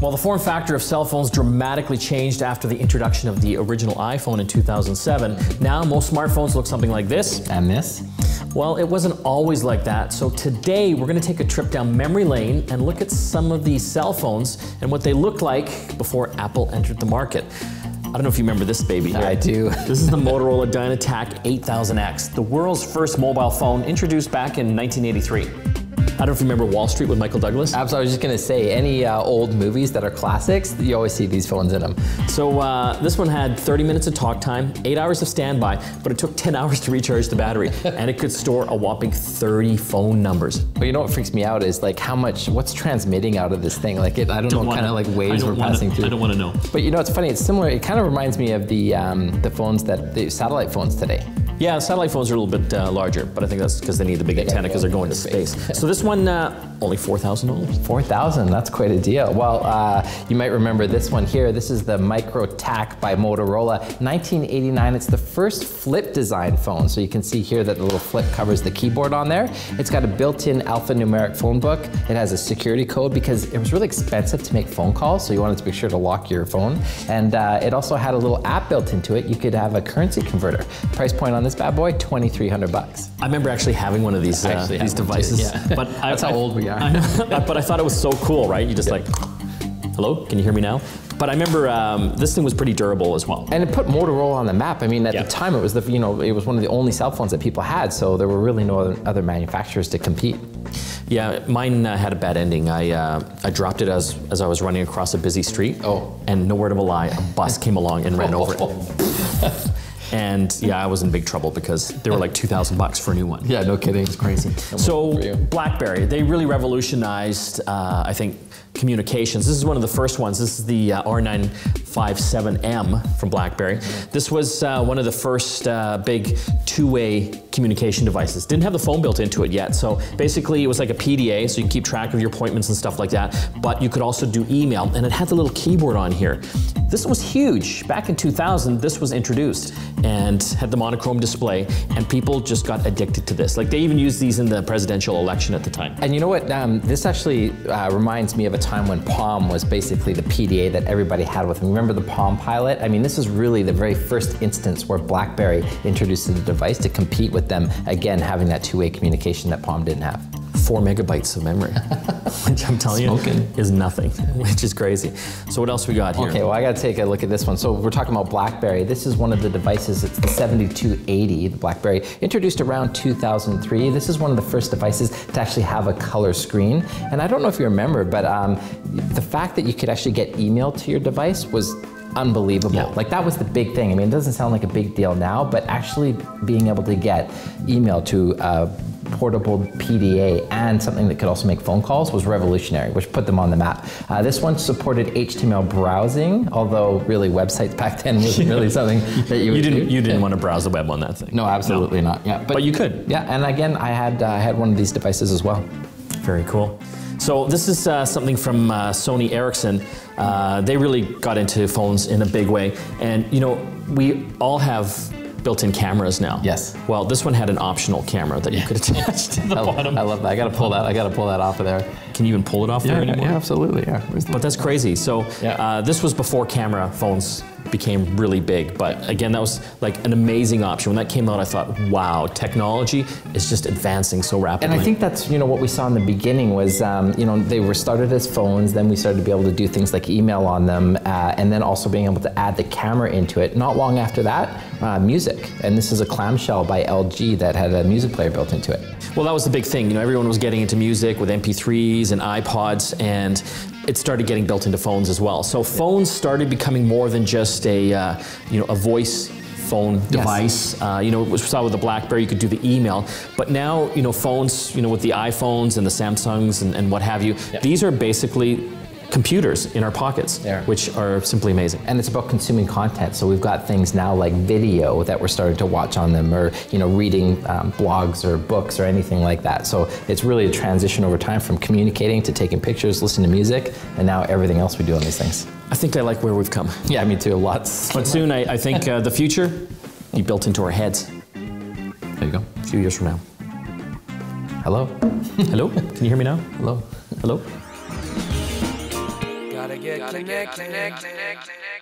While the form factor of cell phones dramatically changed after the introduction of the original iPhone in 2007, now most smartphones look something like this. And this? Well, it wasn't always like that. So today we're going to take a trip down memory lane and look at some of these cell phones and what they looked like before Apple entered the market. I don't know if you remember this baby here. I do. This is the Motorola Dynatac 8000X, the world's first mobile phone introduced back in 1983. I don't know if you remember Wall Street with Michael Douglas. Absolutely, I was just gonna say, any uh, old movies that are classics, you always see these phones in them. So uh, this one had 30 minutes of talk time, eight hours of standby, but it took 10 hours to recharge the battery, and it could store a whopping 30 phone numbers. But you know what freaks me out is like how much, what's transmitting out of this thing? Like it, I don't, don't know what kind of like waves we're wanna, passing through. I don't want to know. But you know, it's funny. It's similar. It kind of reminds me of the um, the phones that the satellite phones today. Yeah, satellite phones are a little bit uh, larger, but I think that's because they need the big antenna because they're going to space. so this one, uh, only $4,000. 4000 that's quite a deal. Well, uh, you might remember this one here. This is the Micro TAC by Motorola. 1989, it's the first flip design phone. So you can see here that the little flip covers the keyboard on there. It's got a built-in alphanumeric phone book. It has a security code because it was really expensive to make phone calls, so you wanted to be sure to lock your phone. And uh, it also had a little app built into it. You could have a currency converter. Price point on this bad boy, 2,300 bucks. I remember actually having one of these uh, these devices. Yeah. But that's I, how old we are. I but I thought it was so cool, right? You just yeah. like, hello, can you hear me now? But I remember um, this thing was pretty durable as well. And it put Motorola on the map. I mean, at yeah. the time, it was the you know it was one of the only cell phones that people had, so there were really no other, other manufacturers to compete. Yeah, mine uh, had a bad ending. I uh, I dropped it as as I was running across a busy street. Oh. And no word of a lie, a bus came along and ran over it. And yeah, I was in big trouble because they were like 2,000 bucks for a new one. Yeah, no kidding. It's crazy. so BlackBerry, they really revolutionized, uh, I think, communications. This is one of the first ones. This is the uh, R957M from BlackBerry. This was uh, one of the first uh, big two-way communication devices. Didn't have the phone built into it yet. So basically it was like a PDA, so you keep track of your appointments and stuff like that. But you could also do email, and it had the little keyboard on here. This was huge. Back in 2000, this was introduced and had the monochrome display, and people just got addicted to this. Like they even used these in the presidential election at the time. And you know what? Um, this actually uh, reminds me of a time when Palm was basically the PDA that everybody had with them. Remember the Palm Pilot? I mean, this is really the very first instance where BlackBerry introduced the device to compete with them, again, having that two-way communication that Palm didn't have four megabytes of memory, which I'm telling Smoking. you is nothing, which is crazy. So what else we got here? Okay, well I got to take a look at this one. So we're talking about BlackBerry. This is one of the devices. It's the 7280, the BlackBerry, introduced around 2003. This is one of the first devices to actually have a color screen. And I don't know if you remember, but um, the fact that you could actually get email to your device was unbelievable. Yeah. Like that was the big thing. I mean, it doesn't sound like a big deal now, but actually being able to get email to uh, portable PDA and something that could also make phone calls was revolutionary, which put them on the map. Uh, this one supported HTML browsing, although really websites back then wasn't really something that you, you didn't do. you didn't want to browse the web on that thing. No, absolutely no. not. Yeah, but, but, you could. Yeah, and again, I had uh, had one of these devices as well. Very cool. So this is uh, something from uh, Sony Ericsson. Uh, they really got into phones in a big way, and you know we all have built-in cameras now. Yes. Well, this one had an optional camera that you could attach to the I, bottom. I love that. I got to pull that. I got to pull that off of there. Can you even pull it off yeah, there anymore? Yeah, absolutely. Yeah. But that's crazy. So yeah. uh, this was before camera phones became really big. But again, that was like an amazing option. When that came out, I thought, wow, technology is just advancing so rapidly. And I think that's you know what we saw in the beginning was um, you know they were started as phones, then we started to be able to do things like email on them, uh, and then also being able to add the camera into it. Not long after that, uh, music, and this is a clamshell by LG that had a music player built into it. Well, that was the big thing. You know, everyone was getting into music with MP3s and iPods, and it started getting built into phones as well. So phones started becoming more than just a, uh, you know, a voice phone yes. device. Uh, you know, we saw with the BlackBerry, you could do the email. But now, you know, phones, you know, with the iPhones and the Samsungs and, and what have you, these are basically computers in our pockets, there. which are simply amazing. And it's about consuming content. So we've got things now like video that we're starting to watch on them, or you know, reading um, blogs or books or anything like that. So it's really a transition over time from communicating to taking pictures, listening to music, and now everything else we do on these things. I think I like where we've come. Yeah, me too. Lots. But soon, I, I think uh, the future be built into our heads. There you go. A few years from now. Hello? Hello? Can you hear me now? Hello? Hello? Gotta get connected.